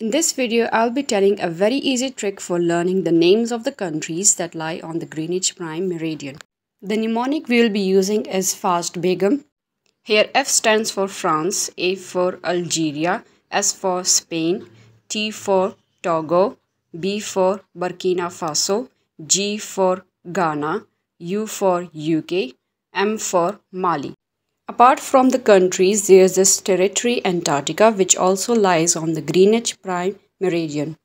In this video, I'll be telling a very easy trick for learning the names of the countries that lie on the Greenwich Prime Meridian. The mnemonic we will be using is Fast Begum. Here F stands for France, A for Algeria, S for Spain, T for Togo, B for Burkina Faso, G for Ghana, U for UK, M for Mali. Apart from the countries, there is this territory Antarctica which also lies on the Greenwich Prime Meridian.